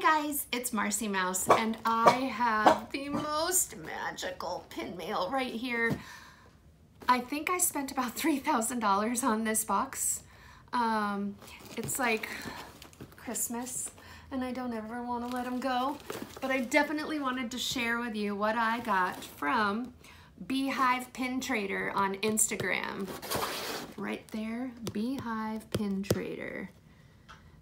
guys, it's Marcy Mouse and I have the most magical pin mail right here. I think I spent about $3,000 on this box. Um, it's like Christmas and I don't ever want to let them go, but I definitely wanted to share with you what I got from Beehive Pin Trader on Instagram. Right there, Beehive Pin Trader.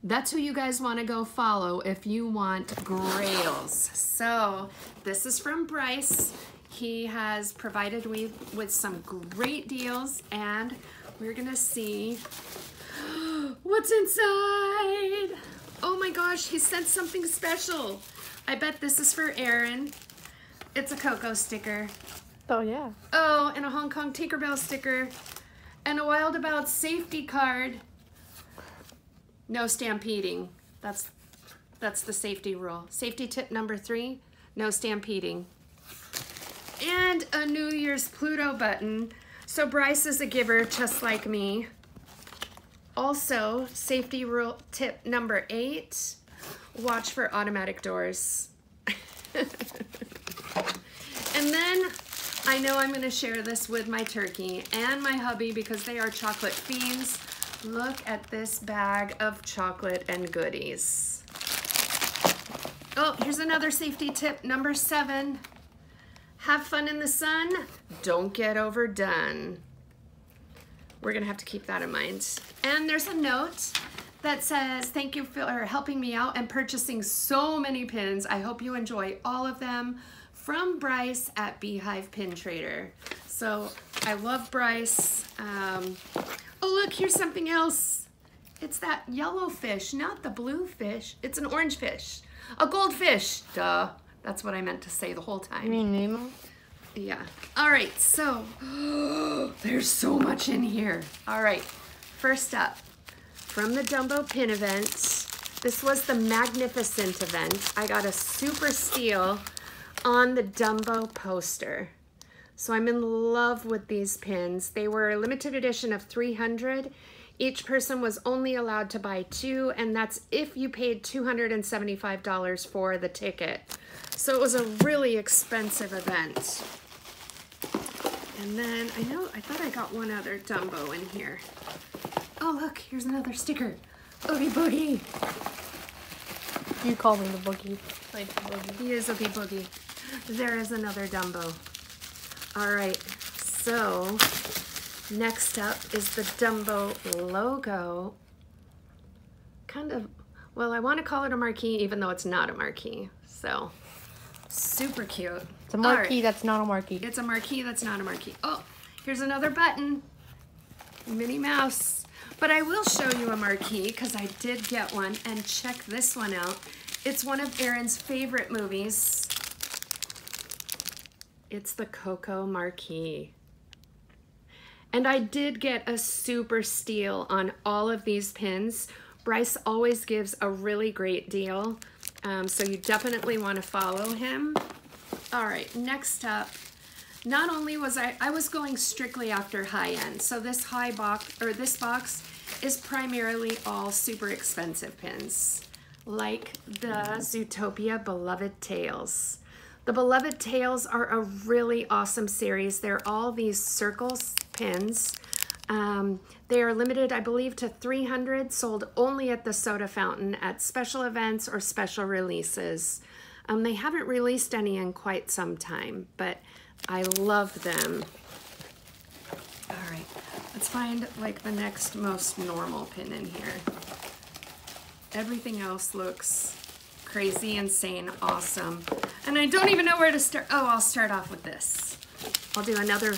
That's who you guys want to go follow if you want grails. So this is from Bryce. He has provided me with some great deals and we're gonna see what's inside. Oh my gosh, he sent something special. I bet this is for Aaron. It's a Coco sticker. Oh yeah. Oh, and a Hong Kong Tinkerbell sticker and a Wild About safety card. No stampeding. That's that's the safety rule. Safety tip number three, no stampeding. And a New Year's Pluto button. So Bryce is a giver just like me. Also, safety rule tip number eight, watch for automatic doors. and then I know I'm gonna share this with my turkey and my hubby because they are chocolate fiends. Look at this bag of chocolate and goodies. Oh, here's another safety tip, number seven. Have fun in the sun, don't get overdone. We're gonna have to keep that in mind. And there's a note that says, thank you for helping me out and purchasing so many pins. I hope you enjoy all of them from Bryce at Beehive Pin Trader. So I love Bryce. Um, oh look, here's something else. It's that yellow fish, not the blue fish. It's an orange fish. A goldfish, duh. That's what I meant to say the whole time. You mean Nemo? Yeah. All right, so there's so much in here. All right, first up, from the Dumbo Pin event, this was the Magnificent event. I got a super steal on the Dumbo poster. So I'm in love with these pins. They were a limited edition of 300. Each person was only allowed to buy two, and that's if you paid $275 for the ticket. So it was a really expensive event. And then I know, I thought I got one other Dumbo in here. Oh look, here's another sticker. Oogie Boogie. You call me the boogie. Like the boogie. He is Oogie Boogie. There is another Dumbo. All right, so next up is the Dumbo logo. Kind of, well, I want to call it a marquee even though it's not a marquee. So super cute. It's a marquee that's not a marquee. It's a marquee that's not a marquee. Oh, here's another button. Minnie Mouse. But I will show you a marquee because I did get one and check this one out. It's one of Aaron's favorite movies. It's the Coco Marquee. And I did get a super steal on all of these pins. Bryce always gives a really great deal. Um, so you definitely want to follow him. All right, next up, not only was I, I was going strictly after high end. So this high box, or this box is primarily all super expensive pins, like the Zootopia Beloved Tales. The Beloved Tales are a really awesome series. They're all these circles pins. Um, they are limited, I believe, to 300, sold only at the soda fountain at special events or special releases. Um, they haven't released any in quite some time, but I love them. All right, let's find like the next most normal pin in here. Everything else looks crazy, insane, awesome. And I don't even know where to start. Oh, I'll start off with this. I'll do another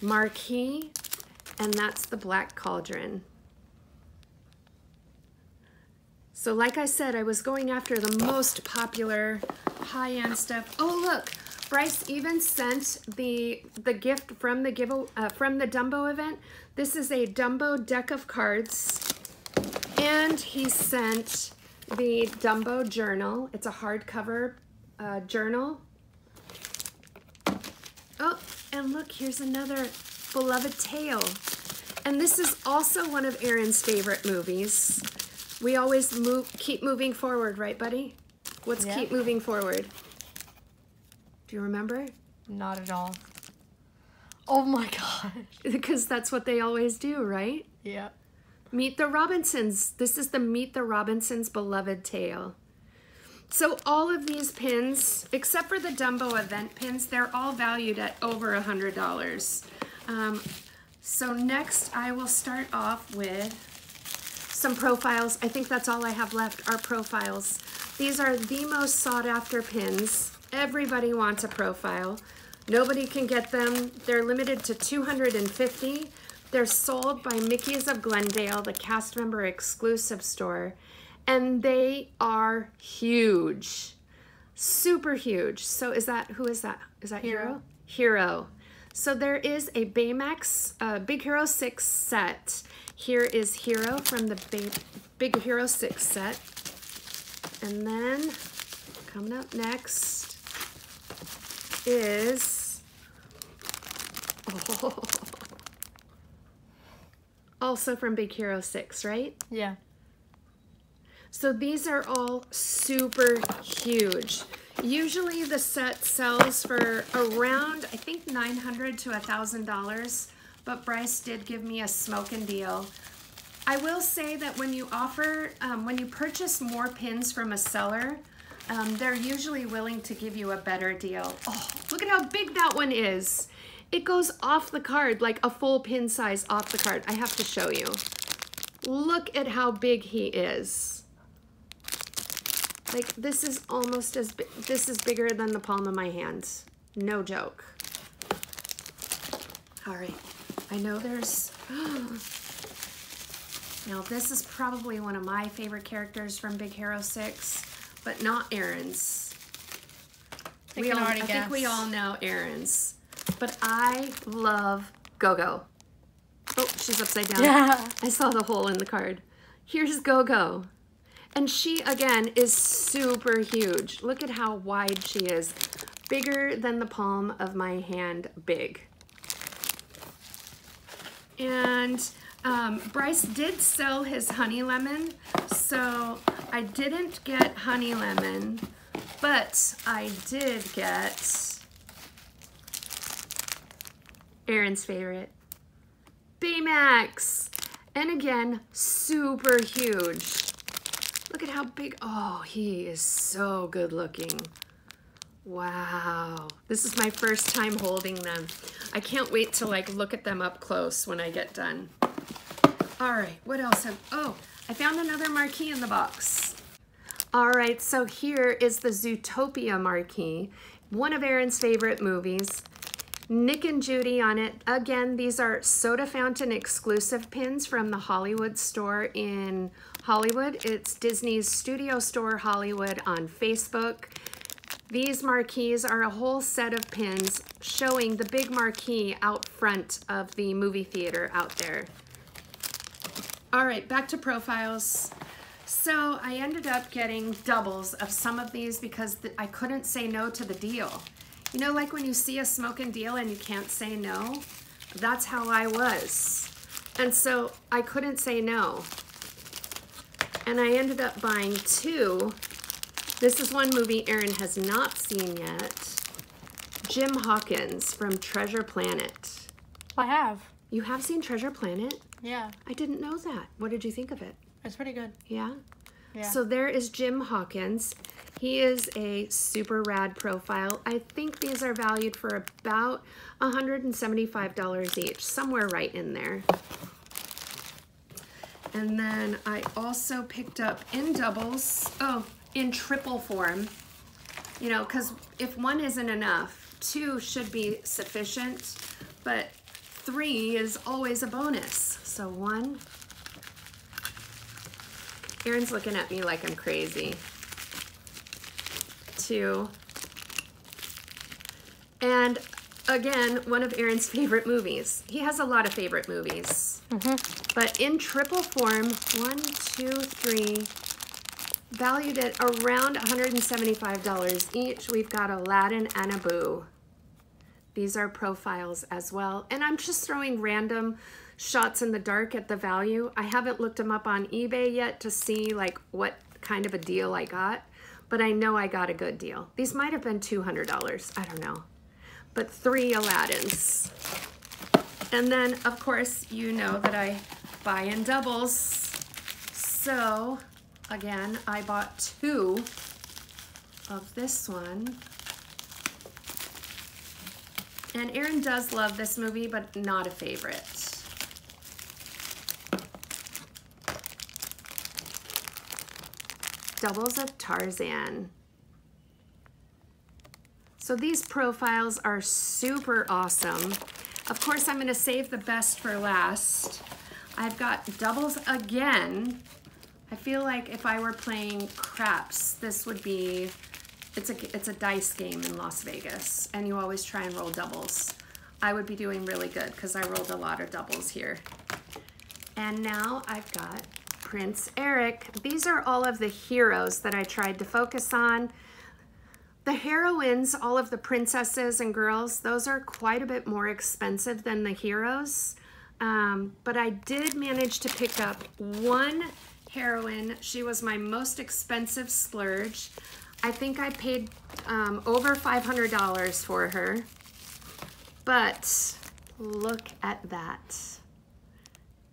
marquee, and that's the Black Cauldron. So like I said, I was going after the most popular high-end stuff. Oh, look, Bryce even sent the the gift from the give uh, from the Dumbo event. This is a Dumbo deck of cards, and he sent the Dumbo journal. It's a hardcover uh, journal. Oh, and look, here's another beloved tale. And this is also one of Aaron's favorite movies. We always move, keep moving forward, right, buddy? What's Yeah. keep moving forward? Do you remember? Not at all. Oh my gosh. Because that's what they always do, right? Yeah. Meet the Robinsons. This is the Meet the Robinsons beloved tale. So all of these pins, except for the Dumbo event pins, they're all valued at over a hundred dollars. Um, so next I will start off with some profiles. I think that's all I have left are profiles. These are the most sought after pins. Everybody wants a profile. Nobody can get them. They're limited to 250. They're sold by Mickey's of Glendale, the cast member exclusive store, and they are huge. Super huge. So is that who is that? Is that Hero? Hero. So there is a Baymax uh, Big Hero 6 set. Here is Hero from the Bay, Big Hero 6 set. And then coming up next is oh, also from Big Hero 6, right? Yeah. So these are all super huge. Usually the set sells for around, I think 900 to $1,000, but Bryce did give me a smoking deal. I will say that when you offer, um, when you purchase more pins from a seller, um, they're usually willing to give you a better deal. Oh, look at how big that one is. It goes off the card, like a full pin size off the card. I have to show you. Look at how big he is. Like this is almost as big, this is bigger than the palm of my hand. No joke. All right, I know there's, now this is probably one of my favorite characters from Big Hero 6, but not Aaron's. I We can all, I think we all know Aaron's, but I love Go-Go. Oh, she's upside down. Yeah. I saw the hole in the card. Here's Go-Go. And she, again, is super huge. Look at how wide she is. Bigger than the palm of my hand big. And um, Bryce did sell his Honey Lemon, so I didn't get Honey Lemon, but I did get Aaron's favorite, Baymax. And again, super huge. Look at how big, oh, he is so good looking. Wow, this is my first time holding them. I can't wait to like look at them up close when I get done. All right, what else? Have, oh, I found another marquee in the box. All right, so here is the Zootopia marquee, one of Aaron's favorite movies. Nick and Judy on it. Again, these are soda fountain exclusive pins from the Hollywood store in Hollywood. It's Disney's Studio Store Hollywood on Facebook. These marquees are a whole set of pins showing the big marquee out front of the movie theater out there. All right, back to profiles. So I ended up getting doubles of some of these because I couldn't say no to the deal. You know, like when you see a smoking deal and you can't say no? That's how I was. And so I couldn't say no. And I ended up buying two. This is one movie Aaron has not seen yet. Jim Hawkins from Treasure Planet. I have. You have seen Treasure Planet? Yeah. I didn't know that. What did you think of it? It's pretty good. Yeah? Yeah. So there is Jim Hawkins. He is a super rad profile. I think these are valued for about $175 each, somewhere right in there. And then I also picked up in doubles, oh, in triple form, you know, because if one isn't enough, two should be sufficient, but three is always a bonus. So one, Aaron's looking at me like I'm crazy. And again, one of Aaron's favorite movies. He has a lot of favorite movies. Mm-hmm. But in triple form, one, two, three, valued at around $175 each, we've got Aladdin and Abu. These are profiles as well. And I'm just throwing random shots in the dark at the value. I haven't looked them up on eBay yet to see like what kind of a deal I got, but I know I got a good deal. These might have been $200, I don't know. But three Aladdins. And then, of course, you know that I buy in doubles. So, again, I bought two of this one. And Aaron does love this movie, but not a favorite. Doubles of Tarzan. So these profiles are super awesome. Of course, I'm gonna save the best for last. I've got doubles again. I feel like if I were playing craps, this would be, it's a, it's a dice game in Las Vegas, and you always try and roll doubles. I would be doing really good because I rolled a lot of doubles here. And now I've got Prince Eric. These are all of the heroes that I tried to focus on. The heroines, all of the princesses and girls, those are quite a bit more expensive than the heroes. Um, but I did manage to pick up one heroine. She was my most expensive splurge. I think I paid um, over $500 for her. But look at that.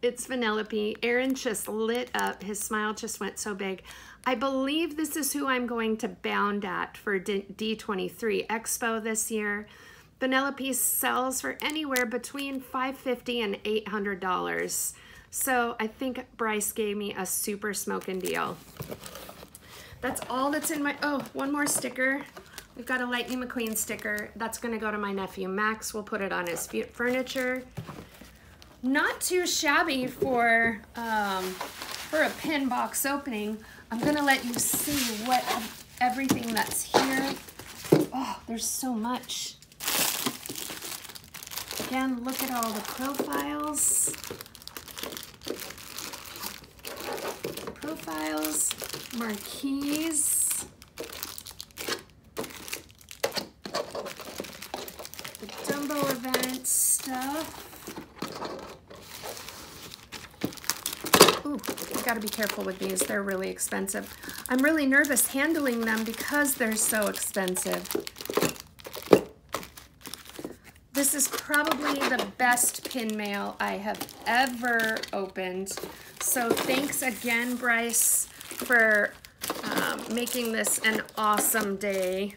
It's Vanellope. Aaron just lit up. His smile just went so big. I believe this is who I'm going to bound at for D23 Expo this year. Vanellope sells for anywhere between 550 and $800. So I think Bryce gave me a super smoking deal. That's all that's in my, oh, one more sticker. We've got a Lightning McQueen sticker. That's gonna go to my nephew Max. We'll put it on his furniture. Not too shabby for, um, for a pin box opening. I'm gonna let you see what everything that's here. Oh, there's so much. Again, look at all the profiles. Profiles, marquees. The Dumbo event stuff. Ooh, I gotta be careful with these. They're really expensive. I'm really nervous handling them because they're so expensive. This is probably the best pin mail I have ever opened. So thanks again, Bryce, for um, making this an awesome day.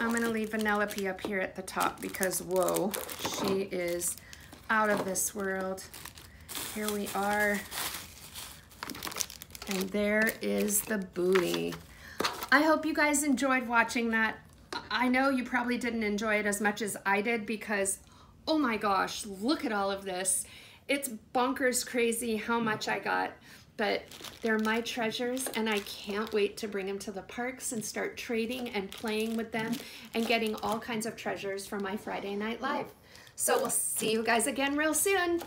I'm gonna leave Vanellope up here at the top because, whoa, she is out of this world. Here we are. And there is the booty. I hope you guys enjoyed watching that. I know you probably didn't enjoy it as much as I did because, oh my gosh, look at all of this. It's bonkers crazy how much I got, but they're my treasures and I can't wait to bring them to the parks and start trading and playing with them and getting all kinds of treasures for my Friday Night Live. So we'll see you guys again real soon.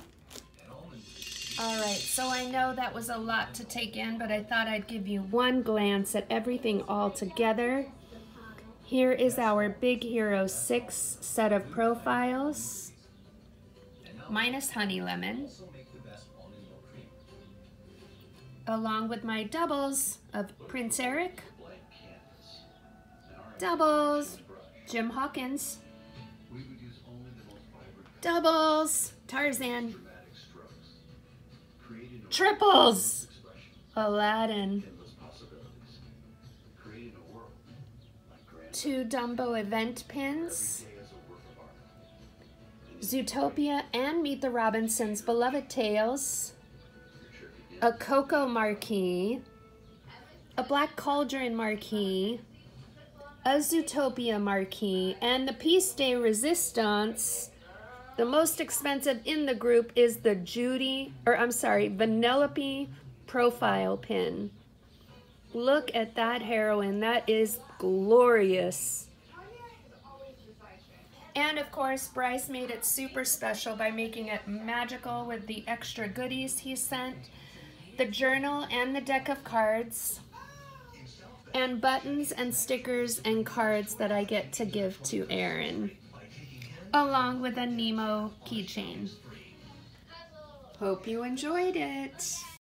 All right, so I know that was a lot to take in, but I thought I'd give you one glance at everything all together. Here is our Big Hero 6 set of profiles, minus Honey Lemon, along with my doubles of Prince Eric, doubles, Jim Hawkins, doubles, Tarzan, Triples! Aladdin. Two Dumbo event pins. Zootopia and Meet the Robinsons Beloved Tales. A Coco marquee. A Black Cauldron marquee. A Zootopia marquee. And the Piece de Resistance the most expensive in the group is the Judy, or I'm sorry, Vanellope profile pin. Look at that heroine. That is glorious. And of course, Bryce made it super special by making it magical with the extra goodies he sent, the journal and the deck of cards, and buttons and stickers and cards that I get to give to Aaron along with a Nemo keychain. Hope you enjoyed it.